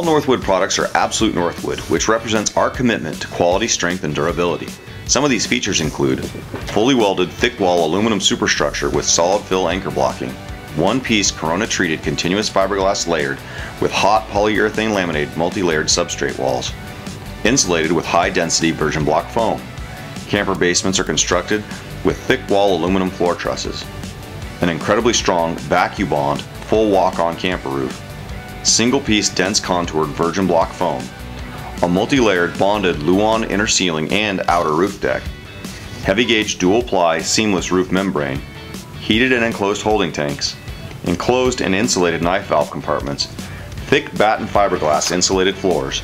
Northwood products are Absolute Northwood, which represents our commitment to quality, strength, and durability. Some of these features include fully welded thick wall aluminum superstructure with solid fill anchor blocking, one piece corona treated continuous fiberglass layered with hot polyurethane laminated multi-layered substrate walls, insulated with high density virgin block foam. Camper basements are constructed with thick wall aluminum floor trusses, an incredibly strong VacuBond full walk-on camper roof, single piece dense contoured virgin block foam, a multi-layered bonded Luan inner ceiling and outer roof deck, heavy gauge dual ply seamless roof membrane, heated and enclosed holding tanks, enclosed and insulated knife valve compartments, thick batten fiberglass insulated floors,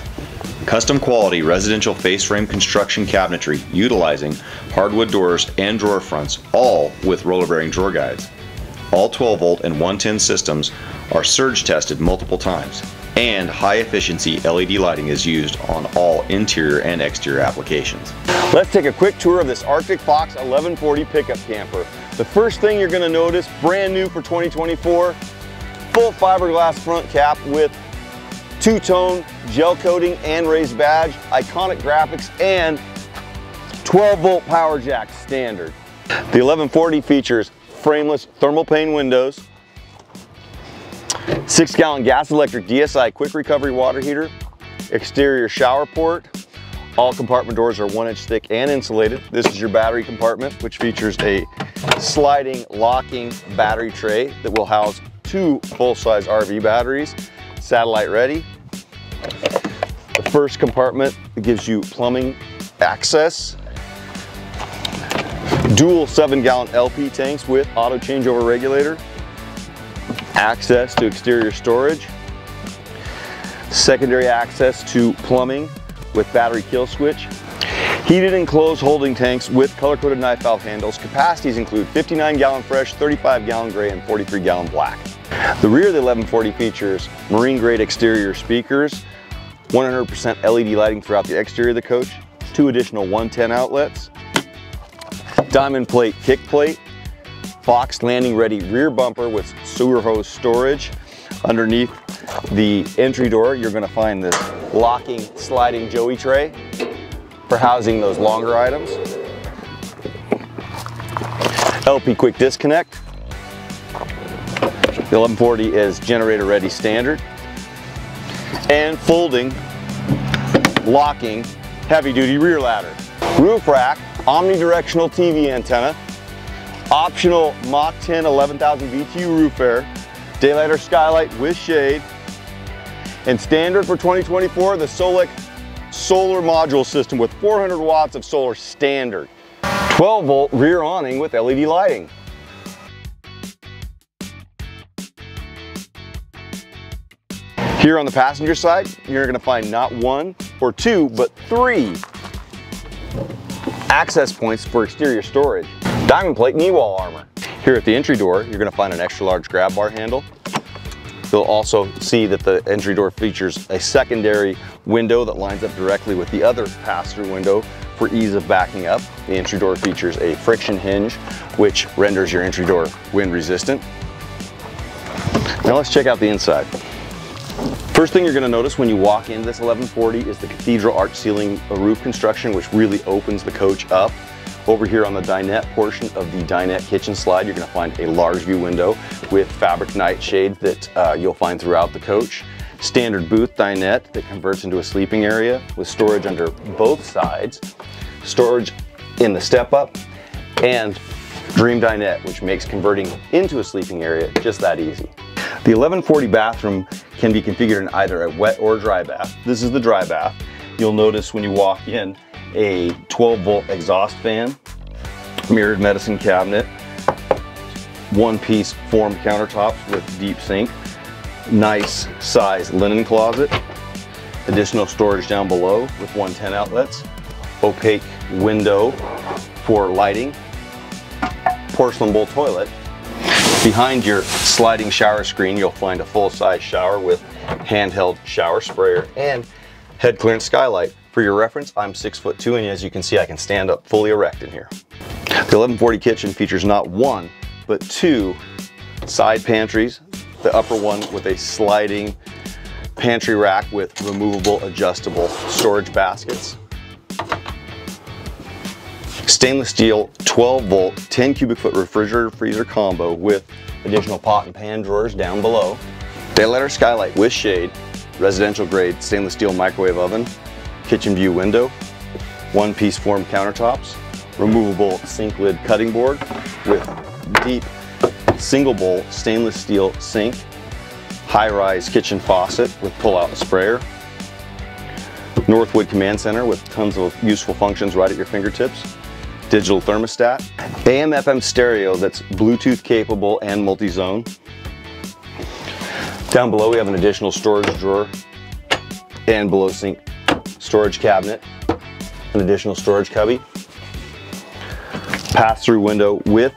custom quality residential face frame construction cabinetry utilizing hardwood doors and drawer fronts, all with roller bearing drawer guides. All 12 volt and 110 systems are surge tested multiple times, and high efficiency LED lighting is used on all interior and exterior applications. Let's take a quick tour of this Arctic Fox 1140 pickup camper. The first thing you're gonna notice, brand new for 2024, full fiberglass front cap with two-tone gel coating and raised badge, iconic graphics, and 12 volt power jack standard. The 1140 features frameless thermal pane windows, six gallon gas electric DSI quick recovery water heater, exterior shower port, all compartment doors are one inch thick and insulated. This is your battery compartment, which features a sliding locking battery tray that will house two full-size RV batteries, satellite ready. The first compartment gives you plumbing access dual seven gallon LP tanks with auto changeover regulator, access to exterior storage, secondary access to plumbing with battery kill switch, heated enclosed holding tanks with color-coded knife valve handles. Capacities include 59 gallon fresh, 35 gallon gray, and 43 gallon black. The rear of the 1140 features marine grade exterior speakers, 100% LED lighting throughout the exterior of the coach, two additional 110 outlets, diamond plate kick plate, Fox landing ready rear bumper with sewer hose storage. Underneath the entry door, you're gonna find this locking sliding joey tray for housing those longer items. LP quick disconnect. The 1140 is generator ready standard. And folding, locking, heavy duty rear ladder. Roof rack omnidirectional TV antenna, optional Mach 10 11,000 BTU roof air, Daylighter skylight with shade, and standard for 2024, the Solec solar module system with 400 watts of solar standard. 12 volt rear awning with LED lighting. Here on the passenger side, you're gonna find not one or two, but three access points for exterior storage, diamond plate knee wall armor. Here at the entry door, you're gonna find an extra large grab bar handle. You'll also see that the entry door features a secondary window that lines up directly with the other pass-through window for ease of backing up. The entry door features a friction hinge, which renders your entry door wind resistant. Now let's check out the inside. First thing you're gonna notice when you walk into this 1140 is the cathedral arch ceiling roof construction, which really opens the coach up. Over here on the dinette portion of the dinette kitchen slide, you're gonna find a large view window with fabric night shades that uh, you'll find throughout the coach. Standard booth dinette that converts into a sleeping area with storage under both sides. Storage in the step up and Dream Dinette, which makes converting into a sleeping area just that easy. The 1140 bathroom can be configured in either a wet or dry bath. This is the dry bath. You'll notice when you walk in a 12 volt exhaust fan, mirrored medicine cabinet, one piece formed countertops with deep sink, nice size linen closet, additional storage down below with 110 outlets, opaque window for lighting, porcelain bowl toilet, Behind your sliding shower screen, you'll find a full-size shower with handheld shower sprayer and head clearance skylight. For your reference, I'm six foot two, and as you can see, I can stand up fully erect in here. The 1140 kitchen features not one, but two side pantries. The upper one with a sliding pantry rack with removable adjustable storage baskets. Stainless steel 12 volt 10 cubic foot refrigerator freezer combo with additional pot and pan drawers down below. Daylighter skylight with shade, residential grade stainless steel microwave oven, kitchen view window, one piece form countertops, removable sink lid cutting board with deep single bowl stainless steel sink, high-rise kitchen faucet with pull-out sprayer, Northwood Command Center with tons of useful functions right at your fingertips, digital thermostat, AM FM stereo that's Bluetooth capable and multi-zone. Down below we have an additional storage drawer and below sink storage cabinet, an additional storage cubby, pass-through window with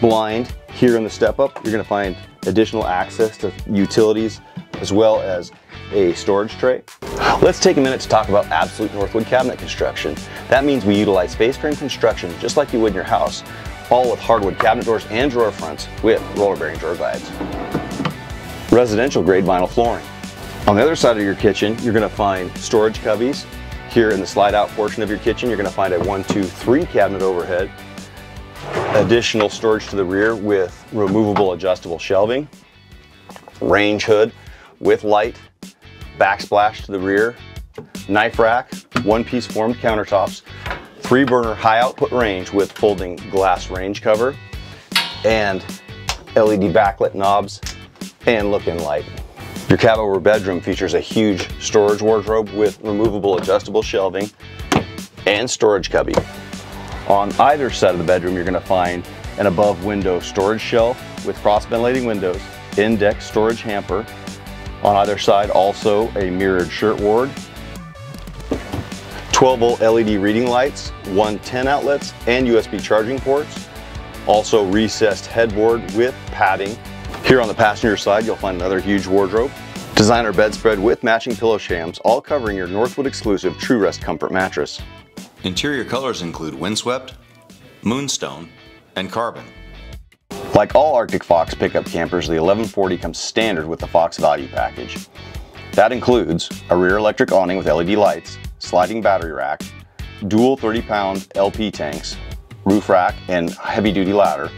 blind here in the step up. You're gonna find additional access to utilities as well as a storage tray. Let's take a minute to talk about Absolute Northwood cabinet construction. That means we utilize space frame construction just like you would in your house, all with hardwood cabinet doors and drawer fronts with roller bearing drawer guides. Residential grade vinyl flooring. On the other side of your kitchen, you're gonna find storage cubbies. Here in the slide out portion of your kitchen, you're gonna find a one, two, three cabinet overhead. Additional storage to the rear with removable adjustable shelving. Range hood with light backsplash to the rear, knife rack, one piece formed countertops, three burner high output range with folding glass range cover, and LED backlit knobs and look-in light. Your cab over bedroom features a huge storage wardrobe with removable adjustable shelving and storage cubby. On either side of the bedroom, you're gonna find an above window storage shelf with cross ventilating windows, index storage hamper, on either side, also a mirrored shirt ward, 12 volt LED reading lights, one 10 outlets, and USB charging ports. Also recessed headboard with padding. Here on the passenger side, you'll find another huge wardrobe. Designer bedspread with matching pillow shams, all covering your Northwood exclusive TrueRest Comfort mattress. Interior colors include windswept, moonstone, and carbon. Like all Arctic Fox pickup campers, the 1140 comes standard with the Fox Value Package. That includes a rear electric awning with LED lights, sliding battery rack, dual 30-pound LP tanks, roof rack, and heavy-duty ladder,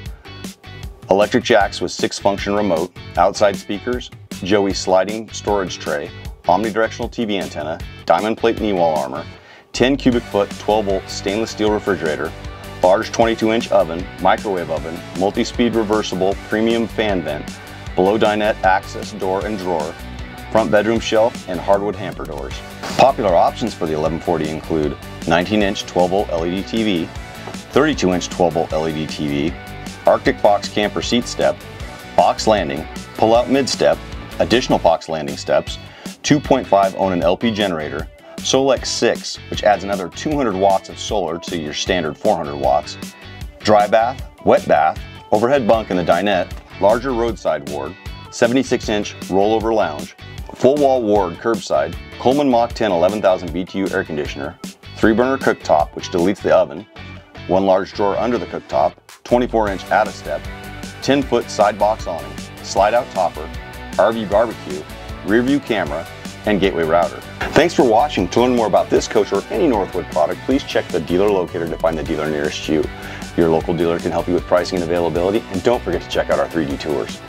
electric jacks with six-function remote, outside speakers, Joey sliding storage tray, omnidirectional TV antenna, diamond plate knee wall armor, 10 cubic foot 12 volt stainless steel refrigerator, large 22 inch oven, microwave oven, multi-speed reversible premium fan vent, below dinette access door and drawer, front bedroom shelf, and hardwood hamper doors. Popular options for the 1140 include 19 inch 12 volt LED TV, 32 inch 12 volt LED TV, Arctic Fox camper seat step, Fox Landing, pull out mid step, additional Fox Landing steps, 2.5 Onan LP generator, Solex 6, which adds another 200 watts of solar to your standard 400 watts, dry bath, wet bath, overhead bunk in the dinette, larger roadside ward, 76 inch rollover lounge, full wall ward curbside, Coleman Mach 10 11,000 BTU air conditioner, 3 burner cooktop which deletes the oven, one large drawer under the cooktop, 24 inch add a step, 10 foot side box awning, slide out topper, RV barbecue, rear view camera, and gateway router. Thanks for watching. To learn more about this coach or any Northwood product, please check the dealer locator to find the dealer nearest you. Your local dealer can help you with pricing and availability, and don't forget to check out our 3D tours.